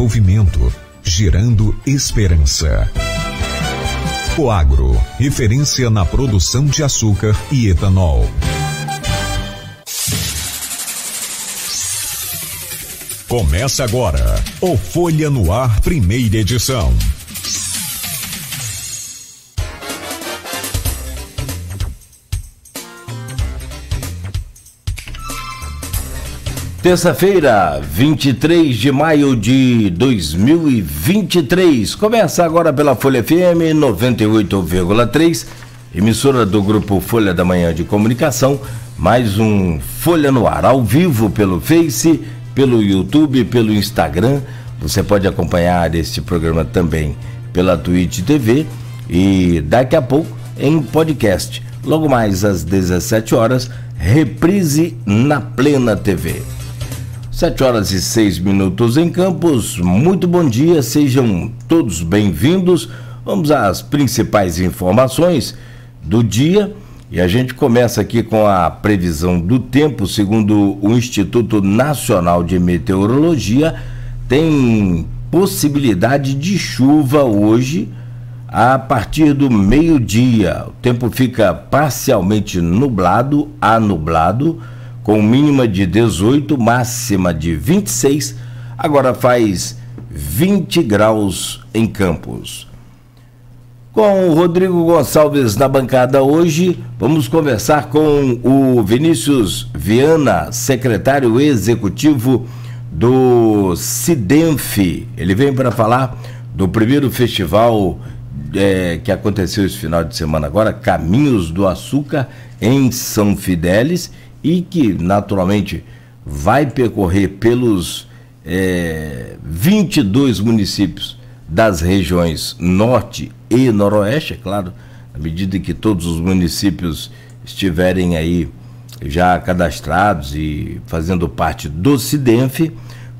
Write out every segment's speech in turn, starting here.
desenvolvimento, gerando esperança. Coagro, referência na produção de açúcar e etanol. Começa agora o Folha no Ar, primeira edição. Terça-feira, 23 de maio de 2023. Começa agora pela Folha FM 98,3, emissora do grupo Folha da Manhã de Comunicação. Mais um Folha no Ar, ao vivo pelo Face, pelo YouTube, pelo Instagram. Você pode acompanhar este programa também pela Twitch TV e daqui a pouco em podcast. Logo mais às 17 horas, reprise na Plena TV. 7 horas e 6 minutos em Campos. Muito bom dia, sejam todos bem-vindos. Vamos às principais informações do dia e a gente começa aqui com a previsão do tempo, segundo o Instituto Nacional de Meteorologia, tem possibilidade de chuva hoje a partir do meio-dia. O tempo fica parcialmente nublado a nublado com mínima de 18, máxima de 26, agora faz 20 graus em Campos. Com o Rodrigo Gonçalves na bancada hoje, vamos conversar com o Vinícius Viana, secretário executivo do Cidenf. Ele vem para falar do primeiro festival é, que aconteceu esse final de semana agora, Caminhos do Açúcar, em São Fidélis, e que naturalmente vai percorrer pelos é, 22 municípios das regiões norte e noroeste, é claro, à medida que todos os municípios estiverem aí já cadastrados e fazendo parte do CIDENF,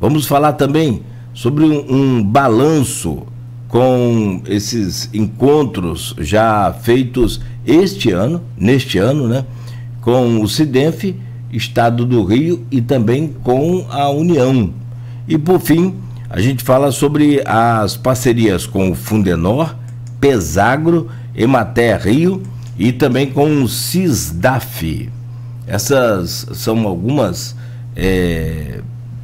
vamos falar também sobre um, um balanço com esses encontros já feitos este ano, neste ano, né? Com o SIDENF, Estado do Rio e também com a União. E por fim, a gente fala sobre as parcerias com o Fundenor, Pesagro, Emater Rio e também com o CISDAF. Essas são algumas é,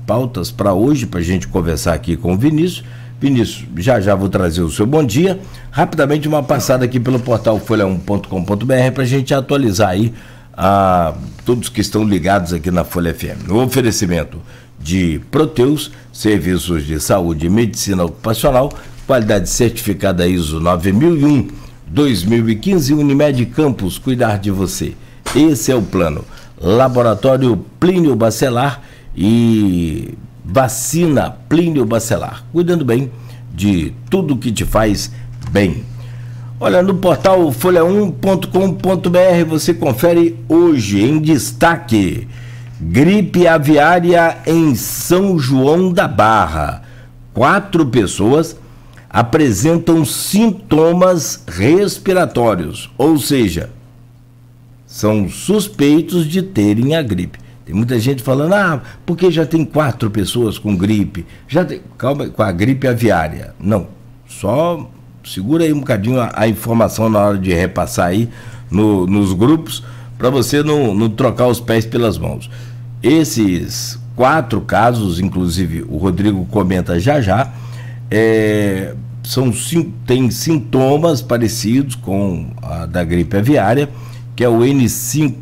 pautas para hoje, para a gente conversar aqui com o Vinícius. Vinícius, já já vou trazer o seu bom dia. Rapidamente, uma passada aqui pelo portal folha1.com.br para a gente atualizar aí a todos que estão ligados aqui na Folha FM. O oferecimento de Proteus, serviços de saúde e medicina ocupacional, qualidade certificada ISO 9001 2015 Unimed Campus, cuidar de você. Esse é o plano. Laboratório Plínio Bacelar e vacina Plínio Bacelar, cuidando bem de tudo que te faz bem. Olha, no portal folha1.com.br você confere hoje em destaque: gripe aviária em São João da Barra. Quatro pessoas apresentam sintomas respiratórios, ou seja, são suspeitos de terem a gripe. Tem muita gente falando, ah, porque já tem quatro pessoas com gripe. Já tem, calma, com a gripe aviária. Não, só segura aí um bocadinho a, a informação na hora de repassar aí no, nos grupos, para você não, não trocar os pés pelas mãos. Esses quatro casos, inclusive o Rodrigo comenta já já, é, são, tem sintomas parecidos com a da gripe aviária, que é o N5,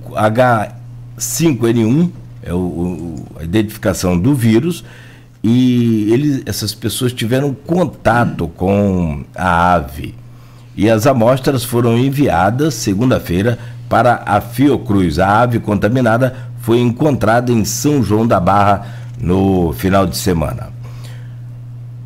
H5N1, é o, o, a identificação do vírus, e essas pessoas tiveram contato com a ave. E as amostras foram enviadas segunda-feira para a Fiocruz. A ave contaminada foi encontrada em São João da Barra no final de semana.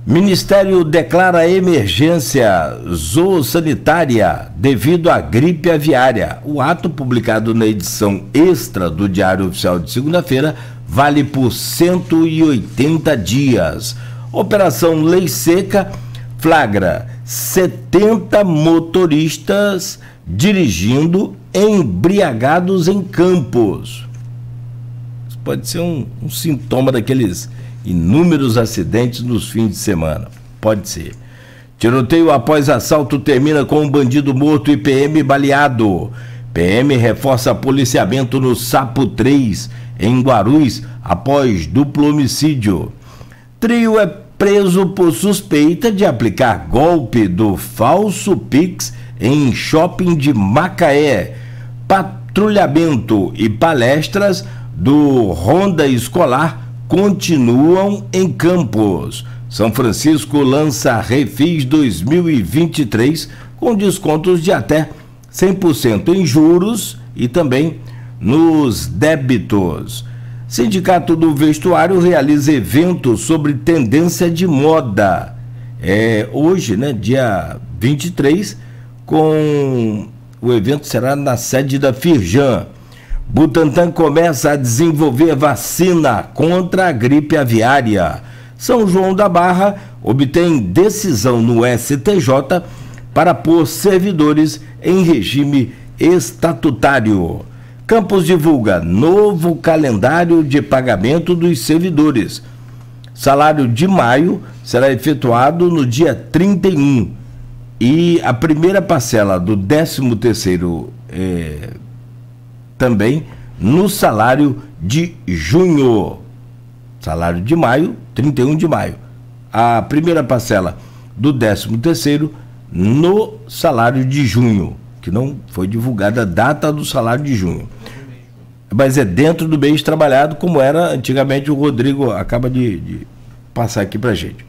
Ministério declara emergência zoossanitária devido à gripe aviária. O ato publicado na edição extra do Diário Oficial de segunda-feira vale por 180 dias. Operação Lei Seca flagra 70 motoristas dirigindo embriagados em campos. Isso pode ser um, um sintoma daqueles inúmeros acidentes nos fins de semana. Pode ser. Tiroteio após assalto termina com um bandido morto e PM baleado. PM reforça policiamento no Sapo 3, em Guarulhos, após duplo homicídio. Trio é preso por suspeita de aplicar golpe do falso Pix em shopping de Macaé. Patrulhamento e palestras do Ronda Escolar continuam em Campos. São Francisco lança Refis 2023 com descontos de até 100% em juros e também nos débitos. Sindicato do Vestuário realiza evento sobre tendência de moda. É hoje, né, dia 23, com o evento será na sede da Firjan. Butantan começa a desenvolver vacina contra a gripe aviária. São João da Barra obtém decisão no STJ para pôr servidores em regime estatutário. Campos divulga novo calendário de pagamento dos servidores. Salário de maio será efetuado no dia 31 e a primeira parcela do 13º é, também no salário de junho. Salário de maio, 31 de maio. A primeira parcela do 13º no salário de junho que não foi divulgada a data do salário de junho. Mas é dentro do mês trabalhado, como era antigamente o Rodrigo acaba de, de passar aqui para gente.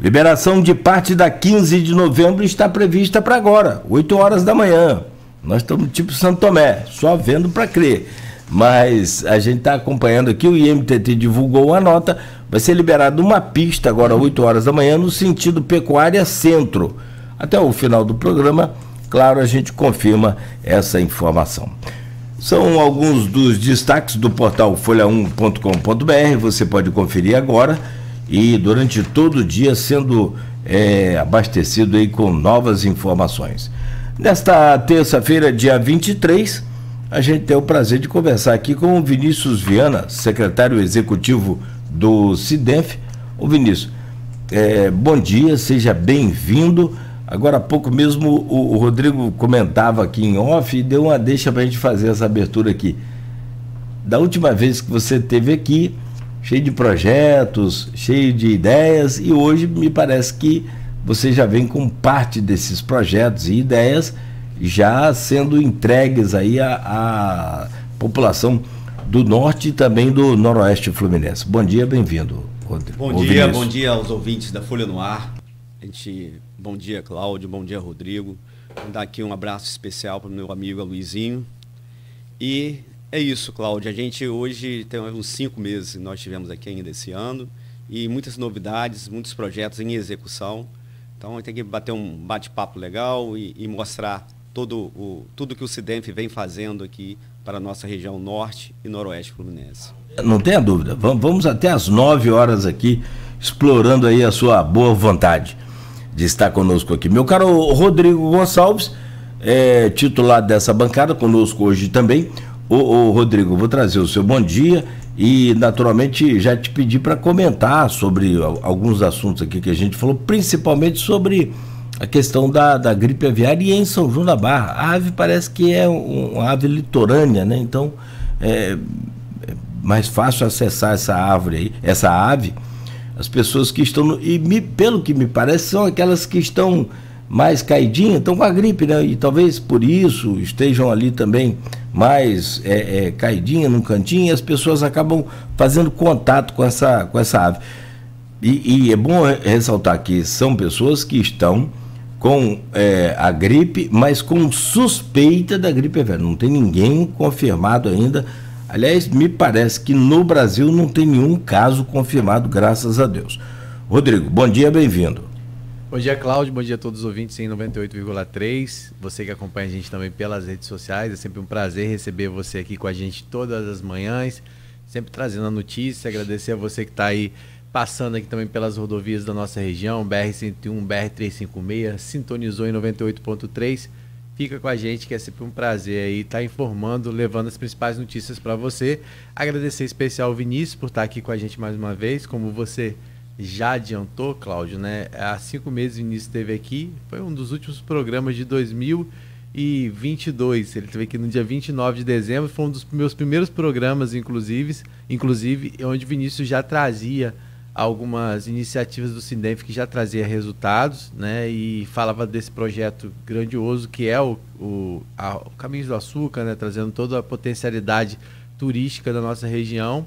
Liberação de parte da 15 de novembro está prevista para agora, 8 horas da manhã. Nós estamos tipo Santo Tomé, só vendo para crer. Mas a gente está acompanhando aqui, o IMTT divulgou uma nota, vai ser liberada uma pista agora, 8 horas da manhã, no sentido pecuária centro. Até o final do programa Claro, a gente confirma essa informação. São alguns dos destaques do portal folha1.com.br. Você pode conferir agora e durante todo o dia sendo é, abastecido aí com novas informações. Nesta terça-feira, dia 23, a gente tem o prazer de conversar aqui com o Vinícius Viana, secretário executivo do CIDEF. O Vinícius, é, bom dia, seja bem-vindo. Agora há pouco mesmo o, o, Rodrigo comentava aqui em off e deu uma deixa para a gente fazer essa abertura aqui. Da última vez que você esteve aqui, cheio de projetos, cheio de ideias, e hoje me parece que você já vem com parte desses projetos e ideias já sendo entregues aí à, à população do norte e também do noroeste fluminense. Bom dia, bem-vindo, Rodrigo. Bom dia, bom dia aos ouvintes da Folha no Ar. A gente Bom dia, Cláudio. Bom dia, Rodrigo. Vou dar aqui um abraço especial para o meu amigo Luizinho. E é isso, Cláudio. A gente hoje tem uns cinco meses que nós tivemos aqui ainda esse ano e muitas novidades, muitos projetos em execução. Então, a gente tem que bater um bate-papo legal e, e, mostrar todo o, tudo que o CIDENF vem fazendo aqui para a nossa região norte e noroeste fluminense. Não tenha dúvida. Vamos até às nove horas aqui, explorando aí a sua boa vontade de estar conosco aqui. Meu caro Rodrigo Gonçalves, é, titular dessa bancada, conosco hoje também. Ô, ô, Rodrigo, vou trazer o seu bom dia e, naturalmente, já te pedi para comentar sobre alguns assuntos aqui que a gente falou, principalmente sobre a questão da, da gripe aviária e em São João da Barra. A ave parece que é um, uma ave litorânea, né? Então, é, é mais fácil acessar essa árvore aí, essa ave as pessoas que estão. No, e me, pelo que me parece, são aquelas que estão mais caidinhas, estão com a gripe, né? E talvez por isso estejam ali também mais é, é, caidinha num cantinho e as pessoas acabam fazendo contato com essa, com essa ave. E, e é bom ressaltar que são pessoas que estão com é, a gripe, mas com suspeita da gripe aviária. Não tem ninguém confirmado ainda Aliás, me parece que no Brasil não tem nenhum caso confirmado, graças a Deus. Rodrigo, bom dia, bem-vindo. Bom dia, Cláudio. Bom dia a todos os ouvintes em 98,3. Você que acompanha a gente também pelas redes sociais. É sempre um prazer receber você aqui com a gente todas as manhãs, sempre trazendo a notícia. Agradecer a você que está aí passando aqui também pelas rodovias da nossa região, BR-101, BR-356, sintonizou em 98,3 fica com a gente, que é sempre um prazer aí estar tá informando, levando as principais notícias para você. Agradecer especial ao Vinícius por estar tá aqui com a gente mais uma vez, como você já adiantou, Cláudio, né? Há cinco meses o Vinícius esteve aqui, foi um dos últimos programas de 2022. Ele esteve aqui no dia 29 de dezembro, foi um dos meus primeiros programas, inclusive, inclusive onde o Vinícius já trazia algumas iniciativas do Sindef que já trazia resultados, né? E falava desse projeto grandioso que é o, o, a, o Caminhos do Açúcar, né? Trazendo toda a potencialidade turística da nossa região.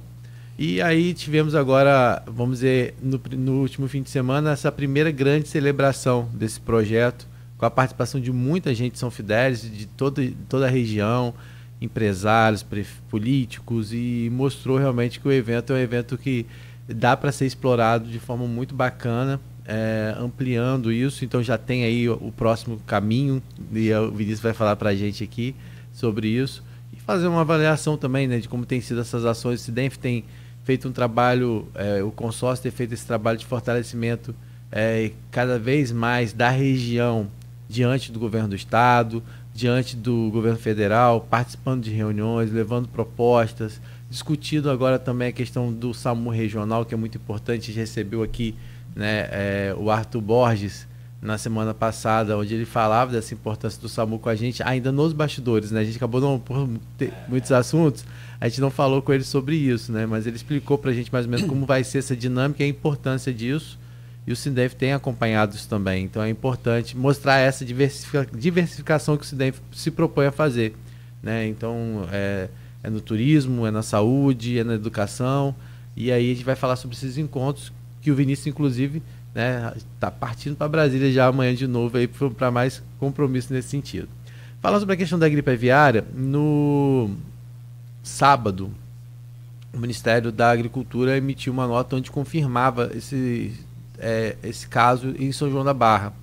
E aí tivemos agora, vamos dizer, no, no último fim de semana, essa primeira grande celebração desse projeto, com a participação de muita gente de São Fidélis, de toda, toda a região, empresários, políticos, e mostrou realmente que o evento é um evento que dá para ser explorado de forma muito bacana, é, ampliando isso. Então já tem aí o, o, próximo caminho, e o Vinícius vai falar para a gente aqui sobre isso. E fazer uma avaliação também né, de como tem sido essas ações. O CIDENF tem feito um trabalho, é, o consórcio tem feito esse trabalho de fortalecimento é, cada vez mais da região diante do governo do estado, diante do governo federal, participando de reuniões, levando propostas, discutido agora também a questão do SAMU regional, que é muito importante. A gente recebeu aqui né, é, o Arthur Borges na semana passada, onde ele falava dessa importância do SAMU com a gente, ainda nos bastidores. Né? A gente acabou não por ter muitos assuntos, a gente não falou com ele sobre isso, né? mas ele explicou para a gente mais ou menos como vai ser essa dinâmica e a importância disso. E o Sindef tem acompanhado isso também. Então é importante mostrar essa diversificação que o Sindef se propõe a fazer. Né? Então, é, é no turismo, é na saúde, é na educação. E aí a gente vai falar sobre esses encontros que o Vinícius, inclusive, está né, partindo para Brasília já amanhã de novo para mais compromisso nesse sentido. Falando sobre a questão da gripe aviária, no sábado, o Ministério da Agricultura emitiu uma nota onde confirmava esse, é, esse caso em São João da Barra.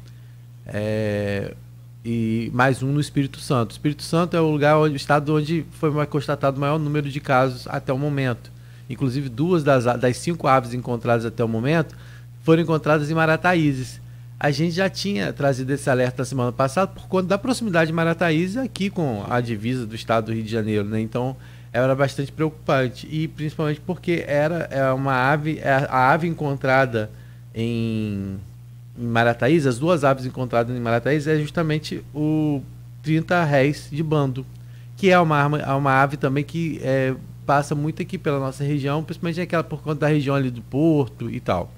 É, e mais um no Espírito Santo. O Espírito Santo é o lugar onde o estado onde foi constatado o maior número de casos até o momento. Inclusive duas das, das cinco aves encontradas até o momento foram encontradas em Marataízes. A gente já tinha trazido esse alerta na semana passada por conta da proximidade de Marataízes aqui com a divisa do estado do Rio de Janeiro, né? Então era bastante preocupante e principalmente porque era é uma ave é a ave encontrada em em Marataízes, as duas aves encontradas em Marataízes é justamente o 30 réis de bando, que é uma, é uma ave também que é, passa muito aqui pela nossa região, principalmente aquela por conta da região ali do Porto e tal.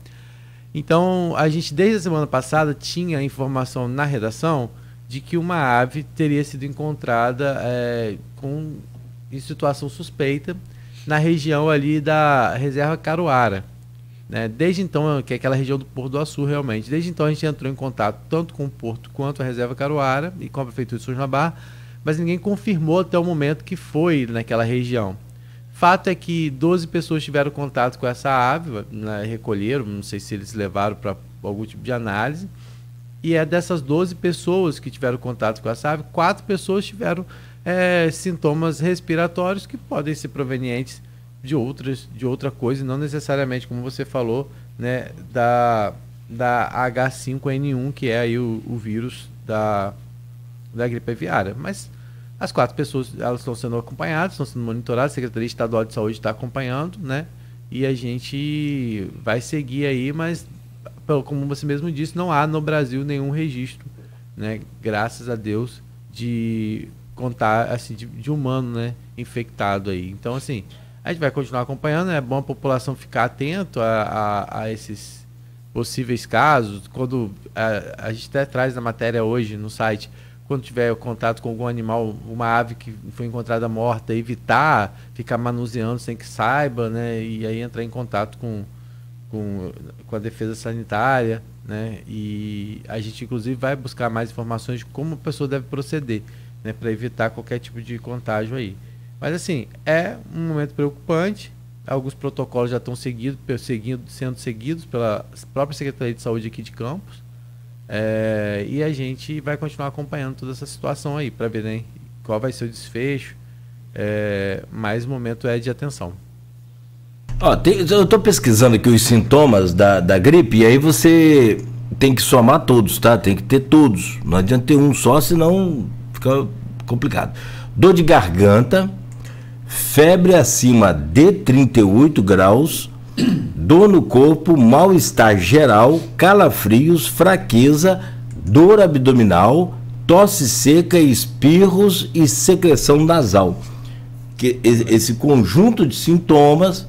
Então, a gente desde a semana passada tinha informação na redação de que uma ave teria sido encontrada é, com, em situação suspeita na região ali da reserva Caruara. Né? Desde então, que é aquela região do Porto do Açu, realmente. Desde então, a gente entrou em contato tanto com o Porto quanto a Reserva Caruara e com a Prefeitura de Barra, mas ninguém confirmou até o momento que foi naquela região. Fato é que 12 pessoas tiveram contato com essa ave, né, recolheram, não sei se eles levaram para algum tipo de análise. E é dessas 12 pessoas que tiveram contato com essa ave, quatro pessoas tiveram é, sintomas respiratórios que podem ser provenientes de outras de outra coisa, não necessariamente como você falou, né, da da H5N1, que é aí o, o vírus da da gripe aviária, mas as quatro pessoas elas estão sendo acompanhadas, estão sendo monitoradas, a Secretaria Estadual de Saúde está acompanhando, né? E a gente vai seguir aí, mas como você mesmo disse, não há no Brasil nenhum registro, né? Graças a Deus de contar assim de, de humano, né? Infectado aí. Então assim, a gente vai continuar acompanhando, é bom a população ficar atento a, a, a esses possíveis casos. Quando a, a, gente até traz na matéria hoje no site, quando tiver contato com algum animal, uma ave que foi encontrada morta, evitar ficar manuseando sem que saiba, né? E aí entrar em contato com, com, com a defesa sanitária, né? E a gente inclusive vai buscar mais informações de como a pessoa deve proceder, né? Para evitar qualquer tipo de contágio aí. Mas assim, é um momento preocupante. Alguns protocolos já estão seguindo, sendo seguidos pela própria Secretaria de Saúde aqui de Campos. É, e a gente vai continuar acompanhando toda essa situação aí para ver né, qual vai ser o desfecho. É, mas o momento é de atenção. Tem, eu estou pesquisando aqui os sintomas da, da gripe e aí você tem que somar todos, tá? Tem que ter todos. Não adianta ter um só, senão fica complicado. Dor de garganta, febre acima de 38 graus, dor no corpo, mal-estar geral, calafrios, fraqueza, dor abdominal, tosse seca, espirros e secreção nasal. Que esse conjunto de sintomas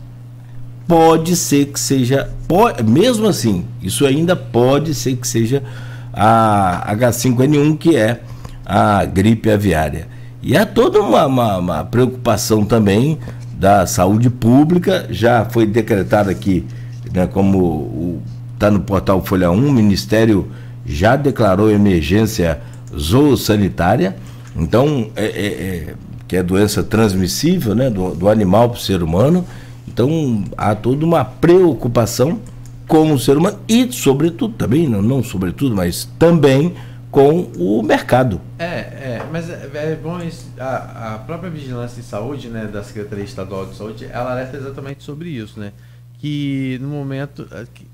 pode ser que seja, pode, mesmo assim, isso ainda pode ser que seja a H5N1, que é a gripe aviária. E é toda uma, uma, uma preocupação também da saúde pública, já foi decretado aqui, né, como está no portal Folha 1, o Ministério já declarou emergência zoossanitária, então, é, é, é, que é doença transmissível né, do, do animal para o ser humano, então há toda uma preocupação com o ser humano e, sobretudo, também, não, não sobretudo, mas também com o mercado. É, é mas é, é bom a, a, própria vigilância em saúde, né, da Secretaria Estadual de Saúde, ela alerta exatamente sobre isso, né? Que no momento é, que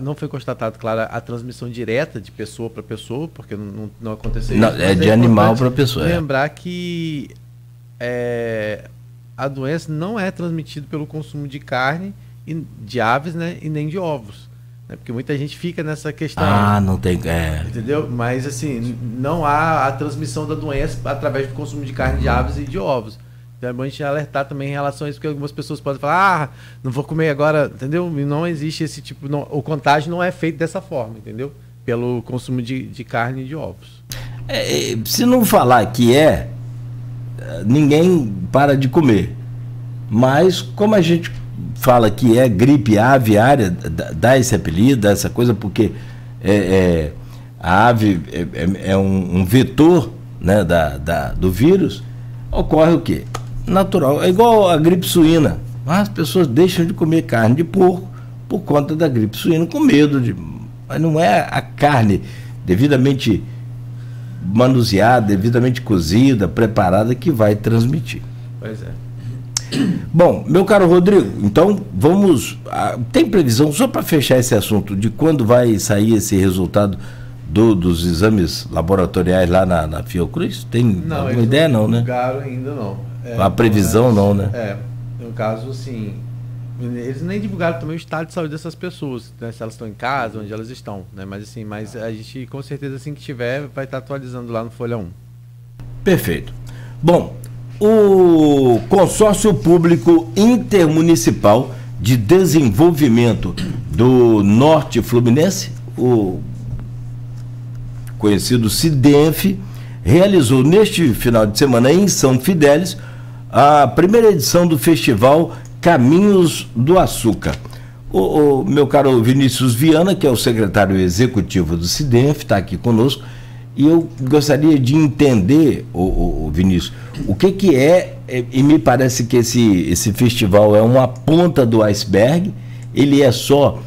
não foi constatado, claro, a transmissão direta de pessoa para pessoa, porque não, não aconteceu não, isso. É de é animal para pessoa. É. Lembrar é. que é, a doença não é transmitida pelo consumo de carne, de aves, né, e nem de ovos. Né? Porque muita gente fica nessa questão. Ah, não tem. É. Entendeu? Mas assim, não há a transmissão da doença através do consumo de carne de uhum. aves e de ovos. Então é bom a gente alertar também em relação a isso, porque algumas pessoas podem falar, ah, não vou comer agora, entendeu? E não existe esse tipo. Não, o contágio não é feito dessa forma, entendeu? Pelo consumo de, de carne e de ovos. É, é se não falar que é, ninguém para de comer. Mas como a gente fala que é gripe aviária, dá esse apelido, dá essa coisa, porque é, é a ave é, é, é um, um, vetor né, da, da, do vírus, ocorre o quê? Natural. É igual a gripe suína. As pessoas deixam de comer carne de porco por conta da gripe suína, com medo de. Mas não é a carne devidamente manuseada, devidamente cozida, preparada que vai transmitir. Pois é. Bom, meu caro Rodrigo, então vamos. Ah, tem previsão, só para fechar esse assunto, de quando vai sair esse resultado do, dos exames laboratoriais lá na, na Fiocruz? Tem não, alguma ideia, não, né? Não ainda não. É, a previsão, não, né? É, no caso, assim. Eles nem divulgaram também o estado de saúde dessas pessoas, né? se elas estão em casa, onde elas estão, né? Mas assim, mas a gente com certeza assim que tiver vai estar atualizando lá no Folha 1. Perfeito. Bom, o Consórcio Público Intermunicipal de Desenvolvimento do Norte Fluminense, o conhecido CIDENF, realizou neste final de semana em São Fidélis a primeira edição do festival Caminhos do Açúcar. O, o meu caro Vinícius Viana, que é o secretário executivo do CIDENF, está aqui conosco e eu gostaria de entender, o, Vinícius, o que, que é, é, e me parece que esse, esse festival é uma ponta do iceberg, ele é só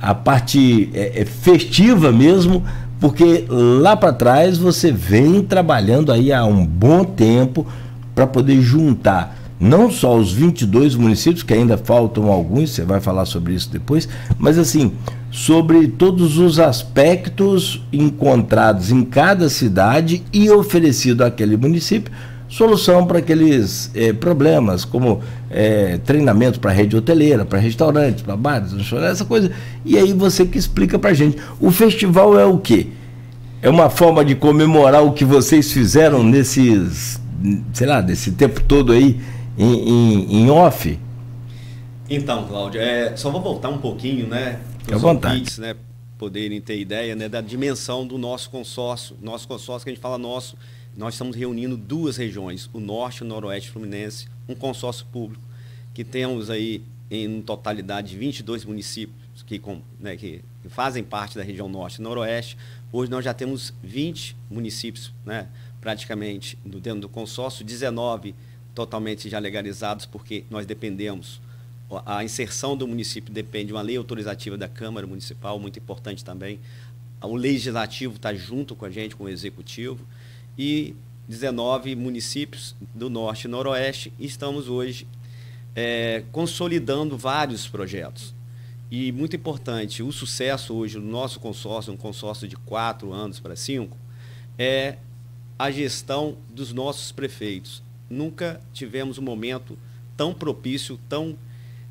a parte é, é festiva mesmo, porque lá para trás você vem trabalhando aí há um bom tempo para poder juntar não só os 22 municípios, que ainda faltam alguns, você vai falar sobre isso depois, mas assim, sobre todos os aspectos encontrados em cada cidade e oferecido àquele município solução para aqueles eh, problemas, como eh, treinamento para rede hoteleira, para restaurantes, para bares, essa coisa. E aí você que explica para gente. O festival é o quê? É uma forma de comemorar o que vocês fizeram nesses, sei lá, desse tempo todo aí em, em, em off? Então, Cláudio, é, só vou voltar um pouquinho, né? Para os ouvintes, né, poderem ter ideia né, da dimensão do nosso consórcio. Nosso consórcio, que a gente fala nosso, nós estamos reunindo duas regiões, o norte e o noroeste fluminense, um consórcio público, que temos aí em totalidade 22 municípios que, né, que, fazem parte da região norte e noroeste. Hoje nós já temos 20 municípios, né, praticamente, dentro do consórcio, 19 totalmente já legalizados, porque nós dependemos, a inserção do município depende de uma lei autorizativa da Câmara Municipal, muito importante também. O legislativo está junto com a gente, com o executivo, e 19 municípios do norte e noroeste, e estamos hoje é, consolidando vários projetos. E muito importante, o sucesso hoje do nosso consórcio, um consórcio de quatro anos para cinco, é a gestão dos nossos prefeitos. Nunca tivemos um momento tão propício, tão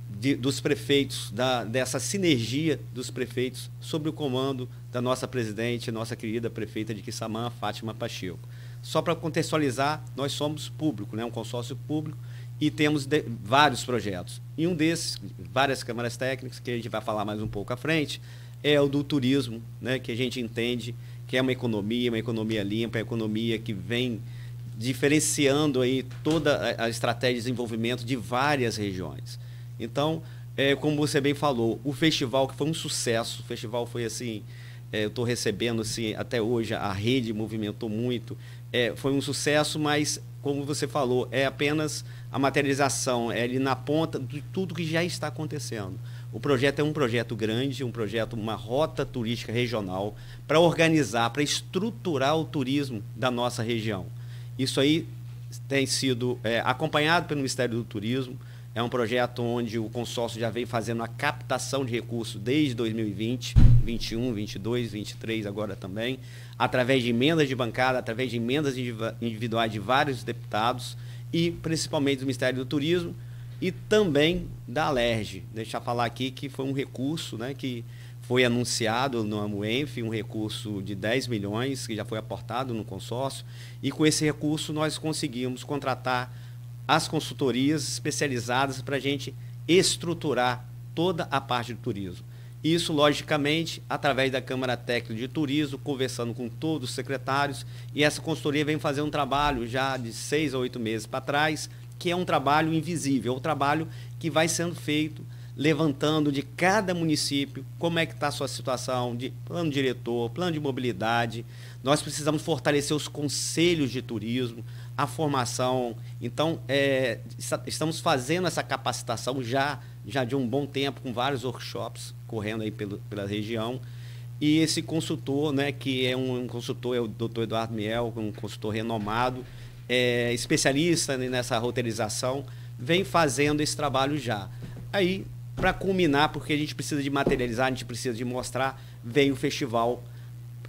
de, dos prefeitos, da, dessa sinergia dos prefeitos sob o comando da nossa presidente, nossa querida prefeita de Quissamã, Fátima Pacheco. Só para contextualizar, nós somos público, né, um consórcio público, e temos de, vários projetos. E um desses, várias câmaras técnicas, que a gente vai falar mais um pouco à frente, é o do turismo, né, que a gente entende que é uma economia, uma economia limpa, uma economia que vem diferenciando aí toda a estratégia de desenvolvimento de várias regiões. Então, é, como você bem falou, o festival que foi um sucesso, o festival foi assim, é, eu estou recebendo assim, até hoje, a rede movimentou muito, é, foi um sucesso, mas como você falou, é apenas a materialização, é ali na ponta de tudo que já está acontecendo. O projeto é um projeto grande, um projeto, uma rota turística regional para organizar, para estruturar o turismo da nossa região. Isso aí tem sido é, acompanhado pelo Ministério do Turismo, é um projeto onde o consórcio já vem fazendo a captação de recursos desde 2020, 21, 22, 23 agora também, através de emendas de bancada, através de emendas individuais de vários deputados e principalmente do Ministério do Turismo e também da Alerj. Deixa eu falar aqui que foi um recurso né, que foi anunciado no AMUENF, um recurso de 10 milhões que já foi aportado no consórcio e com esse recurso nós conseguimos contratar as consultorias especializadas para a gente estruturar toda a parte do turismo. Isso, logicamente, através da Câmara Técnica de Turismo, conversando com todos os secretários, e essa consultoria vem fazer um trabalho já de seis a oito meses para trás, que é um trabalho invisível, é um trabalho que vai sendo feito levantando de cada município como é que está a sua situação de plano diretor, plano de mobilidade. Nós precisamos fortalecer os conselhos de turismo, a formação. Então, é, estamos fazendo essa capacitação já, já de um bom tempo, com vários workshops correndo aí pelo, pela região. E esse consultor, né, que é um, um consultor, é o doutor Eduardo Miel, um consultor renomado, é, especialista nessa roteirização, vem fazendo esse trabalho já. Aí, para culminar, porque a gente precisa de materializar, a gente precisa de mostrar, vem o festival,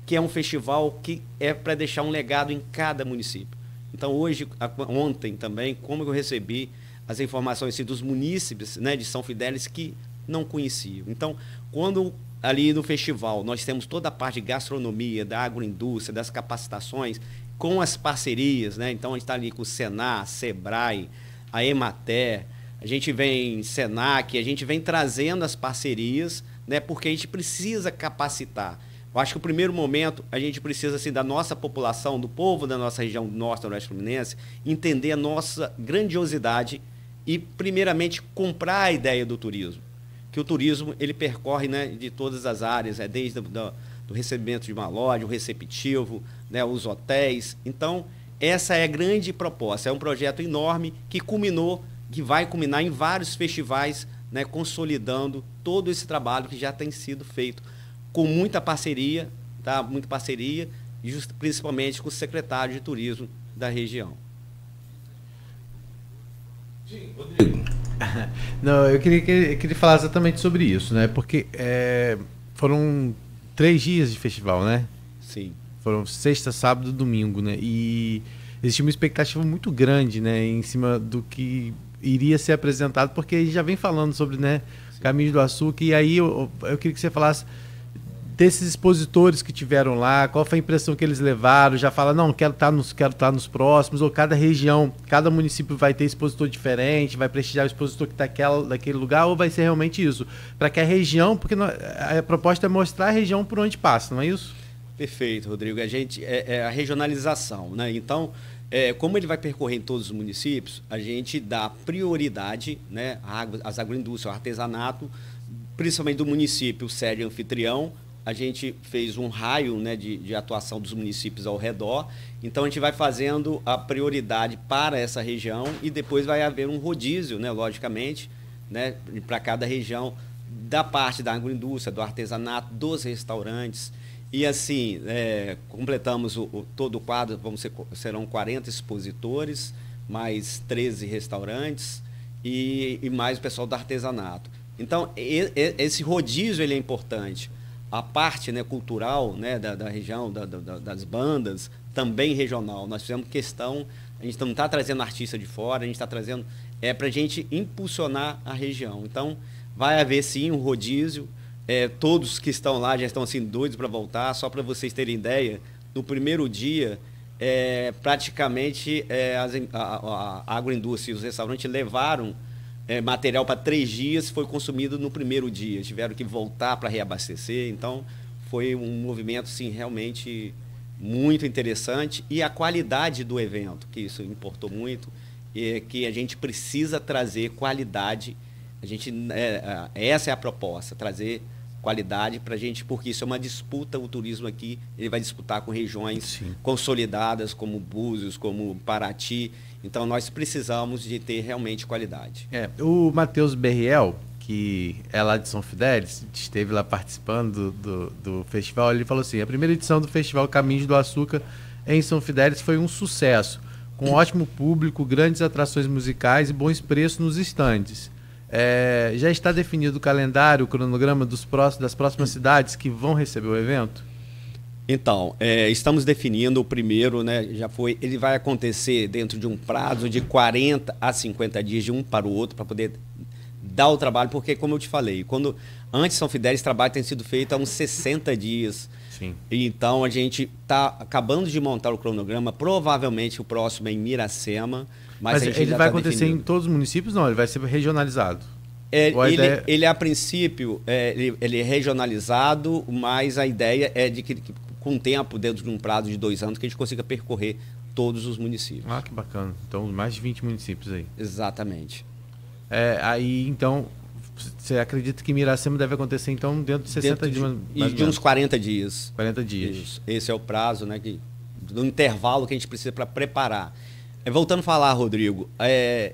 que é um festival que é para deixar um legado em cada município. Então, hoje, ontem também, como eu recebi as informações assim, dos munícipes né, de São Fidélis que não conheciam. Então, quando ali no festival nós temos toda a parte de gastronomia, da agroindústria, das capacitações, com as parcerias, né? Então, a gente está ali com o Senar, Sebrae, a Emater, a gente vem Senac, a gente vem trazendo as parcerias, né? Porque a gente precisa capacitar. Eu acho que o primeiro momento a gente precisa assim da nossa população, do povo da nossa região norte do oeste fluminense, entender a nossa grandiosidade e primeiramente comprar a ideia do turismo, que o turismo ele percorre né, de todas as áreas, é desde do, do recebimento de uma loja, o receptivo, né, os hotéis. Então essa é a grande proposta. É um projeto enorme que culminou, que vai culminar em vários festivais, né, consolidando todo esse trabalho que já tem sido feito com muita parceria, tá? Muita parceria, just, principalmente com o secretário de turismo da região. Sim, Rodrigo. Não, eu queria, eu queria falar exatamente sobre isso, né? Porque é, foram três dias de festival, né? Sim. Foram sexta, sábado, domingo, né? E existia uma expectativa muito grande, né? Em cima do que iria ser apresentado, porque a gente já vem falando sobre, né? Caminho do Açúcar. E aí eu, eu queria que você falasse desses expositores que tiveram lá, qual foi a impressão que eles levaram? Já fala, não, quero estar tá nos, quero estar tá nos próximos, ou cada região, cada município vai ter expositor diferente, vai prestigiar o expositor que está naquele lugar, ou vai ser realmente isso? Para que a região, porque a proposta é mostrar a região por onde passa, não é isso? Perfeito, Rodrigo. A gente é, é a regionalização, né? Então, é, como ele vai percorrer em todos os municípios, a gente dá prioridade, né, às agroindústrias, ao artesanato, principalmente do município sede anfitrião, a gente fez um raio né, de, de atuação dos municípios ao redor. Então a gente vai fazendo a prioridade para essa região e depois vai haver um rodízio, né, logicamente, né, para cada região, da parte da agroindústria, do artesanato, dos restaurantes. E assim, é, completamos o, o, todo o quadro, vamos ser, serão 40 expositores, mais 13 restaurantes e, e mais o pessoal do artesanato. Então, e, e, esse rodízio ele é importante a parte né, cultural né, da, da região, da, da, das bandas, também regional. Nós fizemos questão, a gente não está trazendo artista de fora, a gente está trazendo é para a gente impulsionar a região. Então, vai haver sim um rodízio. É, todos que estão lá já estão assim doidos para voltar. Só para vocês terem ideia, no primeiro dia, é, praticamente é, as, a, a, a agroindústria e os restaurantes levaram é, material para três dias, foi consumido no primeiro dia. Tiveram que voltar para reabastecer. Então, foi um movimento sim realmente muito interessante e a qualidade do evento, que isso importou muito é que a gente precisa trazer qualidade. A gente, é, essa é a proposta, trazer qualidade para a gente, porque isso é uma disputa, o turismo aqui, ele vai disputar com regiões Sim. consolidadas como Búzios, como Paraty. Então nós precisamos de ter realmente qualidade. É, o Matheus Berriel, que é lá de São Fidélis, esteve lá participando do, do, do festival, ele falou assim, a primeira edição do Festival Caminhos do Açúcar em São Fidélis foi um sucesso com ótimo público, grandes atrações musicais e bons preços nos estandes. É, já está definido o calendário, o cronograma dos próximos, das próximas cidades que vão receber o evento? Então, é, estamos definindo o primeiro, né? Já foi. Ele vai acontecer dentro de um prazo de 40 a 50 dias de um para o outro, para poder dar o trabalho, porque, como eu te falei, quando antes São Fidélis, trabalho tem sido feito há uns 60 dias. Sim. Então a gente está acabando de montar o cronograma, provavelmente o próximo é em Miracema. Mas, mas ele vai tá acontecer definido. em todos os municípios? Não, ele vai ser regionalizado. É, ele, ideia... ele, a princípio, é, ele, ele, é regionalizado, mas a ideia é de que, que, com o tempo, dentro de um prazo de dois anos, que a gente consiga percorrer todos os municípios. Ah, que bacana. Então, mais de 20 municípios aí. Exatamente. É, aí, então, você acredita que Miracema deve acontecer então dentro de 60 dentro dias? De, de uns 40 dias. 40 dias. Isso. Esse é o prazo, né? Que, do intervalo que a gente precisa para preparar. É, voltando a falar, Rodrigo, é,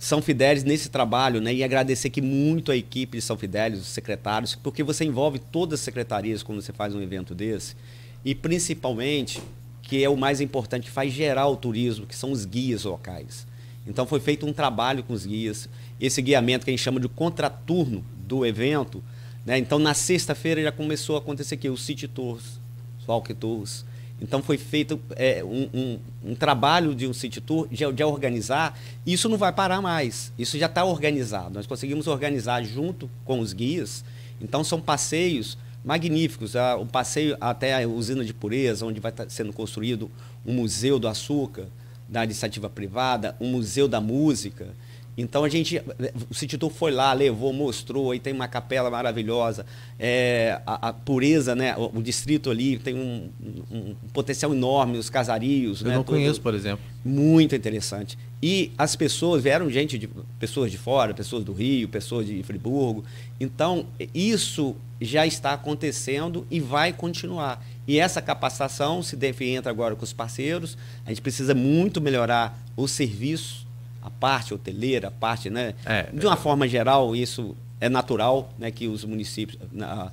São Fidélis nesse trabalho, né? E agradecer aqui muito a equipe de São Fidélis, os secretários, porque você envolve todas as secretarias quando você faz um evento desse. E principalmente, que é o mais importante, que faz gerar o turismo, que são os guias locais. Então foi feito um trabalho com os guias esse guiamento que a gente chama de contraturno do evento. Né? Então, na sexta-feira já começou a acontecer aqui o City Tours, os Walk Tours. Então, foi feito é, um, um, um, trabalho de um City Tour de, de organizar. Isso não vai parar mais. Isso já está organizado. Nós conseguimos organizar junto com os guias. Então, são passeios magníficos. Ah, o passeio até a usina de pureza, onde vai estar tá sendo construído um museu do açúcar, da iniciativa privada, um museu da música. Então a gente, o City Tour foi lá, levou, mostrou, aí tem uma capela maravilhosa, é, a, a, pureza, né? O, o, distrito ali tem um, um, potencial enorme, os casarios. Eu né? não conheço, por exemplo. Muito interessante. E as pessoas, vieram gente de pessoas de fora, pessoas do Rio, pessoas de Friburgo. Então, isso já está acontecendo e vai continuar. E essa capacitação se deve entra agora com os parceiros. A gente precisa muito melhorar o serviço a parte hoteleira, a parte, né? É, de uma é. forma geral, isso é natural, né? Que os municípios, a,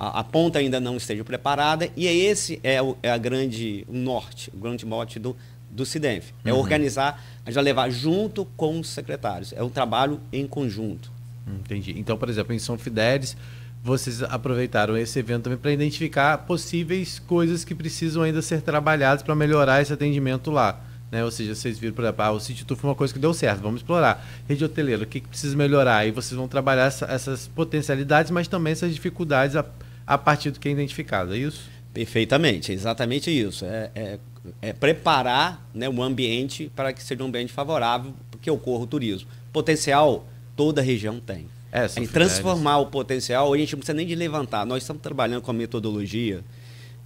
a, a ponta ainda não esteja preparada e é esse é, o, é a grande o norte, o grande mote do, do CIDENF. É uhum. organizar, vai levar junto com os secretários. É um trabalho em conjunto. Entendi. Então, por exemplo, em São Fidélis, vocês aproveitaram esse evento também para identificar possíveis coisas que precisam ainda ser trabalhadas para melhorar esse atendimento lá. Né? Ou seja, vocês viram, por exemplo, ah, o Tour foi uma coisa que deu certo, vamos explorar. Rede hoteleira, o que, que precisa melhorar? Aí vocês vão trabalhar essa, essas potencialidades, mas também essas dificuldades a, a, partir do que é identificado, é isso? Perfeitamente, é exatamente isso. É, é, é preparar né, o ambiente para que seja um ambiente favorável que ocorra o turismo. Potencial, toda região tem. É, transformar o potencial, a gente não precisa nem de levantar. Nós estamos trabalhando com a metodologia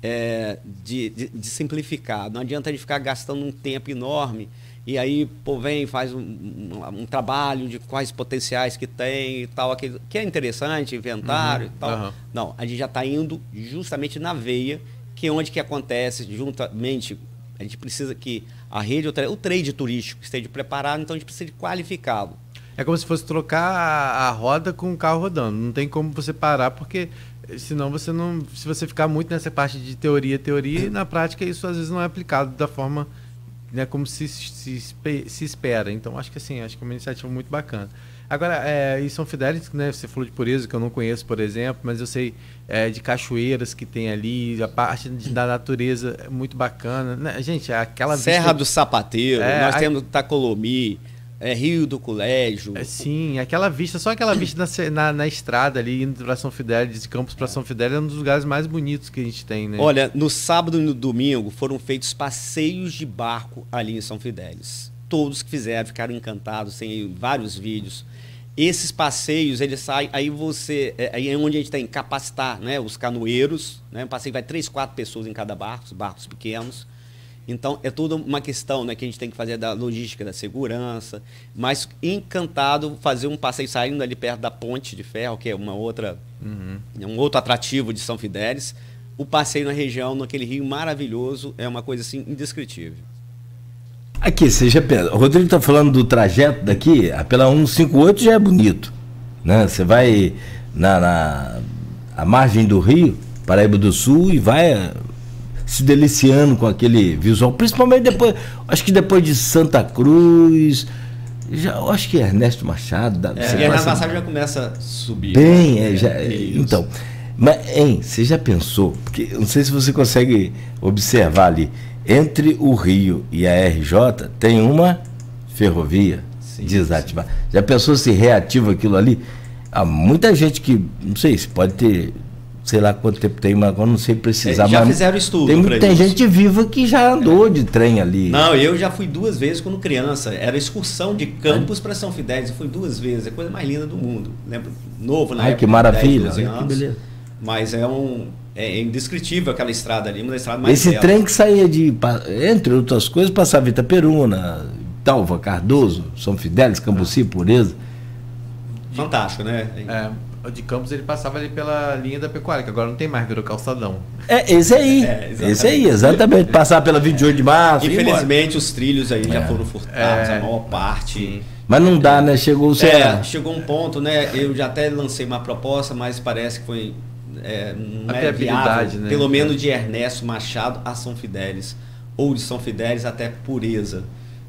é, de, de, de, simplificar. Não adianta a gente ficar gastando um tempo enorme e aí pô, vem faz um, um, um trabalho de quais potenciais que tem e tal, aquele, que é interessante, inventário uhum, e tal. Uhum. Não, a gente já está indo justamente na veia, que é onde que acontece, juntamente, a gente precisa que a rede, o trade turístico esteja preparado, então a gente precisa de qualificá-lo. É como se fosse trocar a, a roda com o carro rodando. Não tem como você parar, porque senão você não. Se você ficar muito nessa parte de teoria, teoria, na prática isso às vezes não é aplicado da forma né, como se, se, se espera. Então acho que assim, acho que é uma iniciativa muito bacana. Agora, é, e São Fidélis, né? Você falou de pureza, que eu não conheço, por exemplo, mas eu sei é, de cachoeiras que tem ali, a parte de, da natureza é muito bacana. Né? Gente, aquela Serra vista... do Sapateiro, é, nós a... temos Tacolomi, é, Rio do Colégio. É, sim, aquela vista, só aquela vista na, na, na estrada ali, indo para São Fidélis, de Campos para São Fidélis, é um dos lugares mais bonitos que a gente tem, né? Olha, no sábado e no domingo foram feitos passeios de barco ali em São Fidélis. Todos que fizeram ficaram encantados, tem vários vídeos. Esses passeios, eles saem, aí você, é, aí é onde a gente tem capacitar né, os canoeiros, né? O passeio vai três, quatro pessoas em cada barco, barcos pequenos então, é tudo uma questão né, que a gente tem que fazer da logística, da segurança. Mas encantado fazer um passeio saindo ali perto da ponte de ferro, que é uma outra, uhum. é um outro atrativo de São Fidélis. O passeio na região, naquele rio maravilhoso, é uma coisa assim indescritível. Aqui, você já pensa, o Rodrigo está falando do trajeto daqui, pela 158 já é bonito. Né? Você vai na, na a margem do rio, Paraíba do Sul, e vai se deliciando com aquele visual, principalmente depois, acho que depois de Santa Cruz, já, acho que Ernesto Machado. Da, é, e Ernesto Machado já começa a subir. Bem, né? é, já, é, então. Mas, hein, você já pensou? Porque não sei se você consegue observar ali. Entre o Rio e a RJ tem uma ferrovia sim, desativada. Já pensou se reativa aquilo ali? Há muita gente que, não sei, se pode ter sei lá quanto tempo tem, mas agora não sei precisar. É, já fizeram estudo. Tem, tem gente viva que já andou é. de trem ali. Não, eu já fui duas vezes quando criança. Era excursão de Campos é. para São Fidélis. Eu fui duas vezes. É a coisa mais linda do mundo. Lembro, novo na Ai, época. que maravilha. 10, que beleza. Mas é um. É indescritível aquela estrada ali, uma das estradas mais Esse bela. trem que saía de, entre outras coisas, passava Itaperuna, Talva, Cardoso, São Fidélis, Cambuci, Pureza. Fantástico, né? É de Campos ele passava ali pela linha da pecuária, que agora não tem mais, virou calçadão. É, esse aí. É, esse aí, exatamente. Passar pela 28 de março. Infelizmente os trilhos aí é. já foram furtados, é. a maior parte. Sim. Mas não dá, né? Chegou o É, chegou um ponto, né? Eu já até lancei uma proposta, mas parece que foi. É, não é viável, né? Pelo menos de Ernesto Machado a São Fidélis. Ou de São Fidélis até Pureza.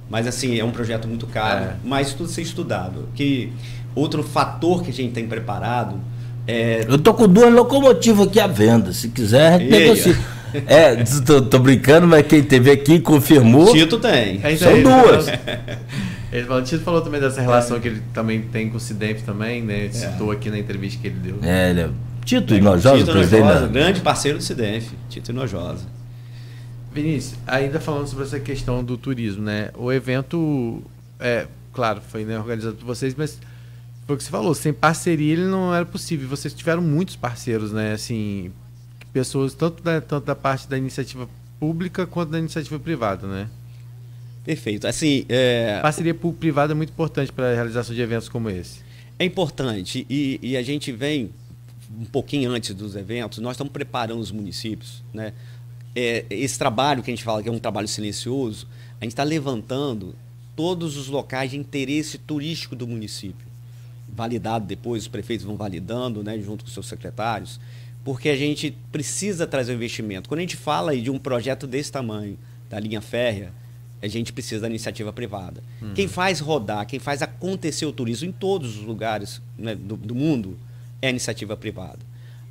Mas assim, é um projeto muito caro. É. Mas tudo ser estudado. Que Outro fator que a gente tem preparado é. Eu tô com duas locomotivas aqui à venda. Se quiser, negocia. É, tô, tô, brincando, mas quem teve aqui confirmou. Tito tem. É São duas. Ele falou, o Tito falou também dessa relação é. que ele também tem com o Cidemp também, né? Ele citou aqui na entrevista que ele deu. É, ele é Tito Inojosa, Tito presidente. Inojosa, grande parceiro do Cidemp, Tito Inojosa. Vinícius, ainda falando sobre essa questão do turismo, né? O evento, é, claro, foi né, organizado por vocês, mas foi o que você falou, sem parceria ele não era possível. Vocês tiveram muitos parceiros, né? Assim, pessoas tanto da, tanto da parte da iniciativa pública quanto da iniciativa privada, né? Perfeito. Assim, é... parceria privada é muito importante para a realização de eventos como esse. É importante e, e, a gente vem um pouquinho antes dos eventos. Nós estamos preparando os municípios, né? É, esse trabalho que a gente fala que é um trabalho silencioso, a gente está levantando todos os locais de interesse turístico do município validado depois, os prefeitos vão validando, né, junto com seus secretários, porque a gente precisa trazer o investimento. Quando a gente fala de um projeto desse tamanho, da linha férrea, a gente precisa da iniciativa privada. Uhum. Quem faz rodar, quem faz acontecer o turismo em todos os lugares né, do, do mundo é a iniciativa privada.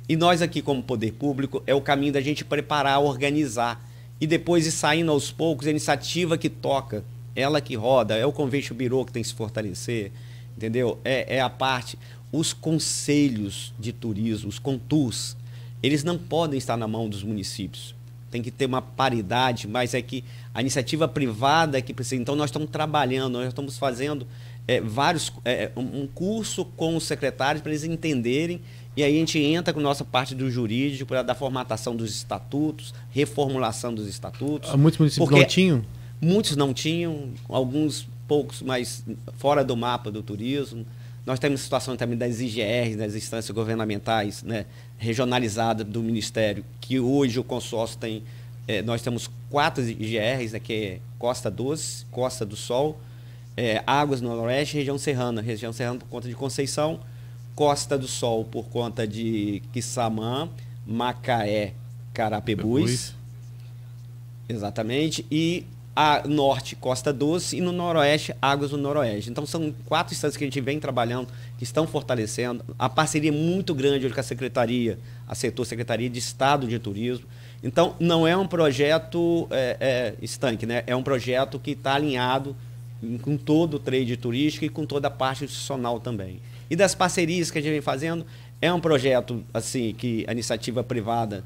E nós aqui, como poder público, é o caminho da gente preparar, organizar e depois ir saindo aos poucos a iniciativa que toca, ela que roda, é o Convention Bureau que tem que se fortalecer, entendeu? É, é a parte. Os conselhos de turismo, os contus, eles não podem estar na mão dos municípios. Tem que ter uma paridade, mas é que a iniciativa privada é que precisa. Então, nós estamos trabalhando, nós estamos fazendo é, vários é, um curso com os secretários para eles entenderem e aí a gente entra com a nossa parte do jurídico para da formatação dos estatutos, reformulação dos estatutos. Muitos municípios não tinham? Muitos não tinham, alguns poucos mais fora do mapa do turismo. Nós temos situação também das IGRs, das instâncias governamentais né, regionalizadas do Ministério, que hoje o consórcio tem. É, nós temos quatro IGRs, né, que é Costa Doce, Costa do Sol, é, Águas no Noroeste região serrana. Região serrana por conta de Conceição, Costa do Sol por conta de Quissamã, Macaé, Carapebus. Exatamente. E a norte, Costa Doce, e no noroeste, Águas do Noroeste. Então são quatro instâncias que a gente vem trabalhando, que estão fortalecendo. A parceria é muito grande com a Secretaria, a setor Secretaria de Estado de Turismo. Então não é um projeto é, é, estanque, né? é um projeto que está alinhado com todo o trade turístico e com toda a parte institucional também. E das parcerias que a gente vem fazendo, é um projeto assim que a iniciativa privada,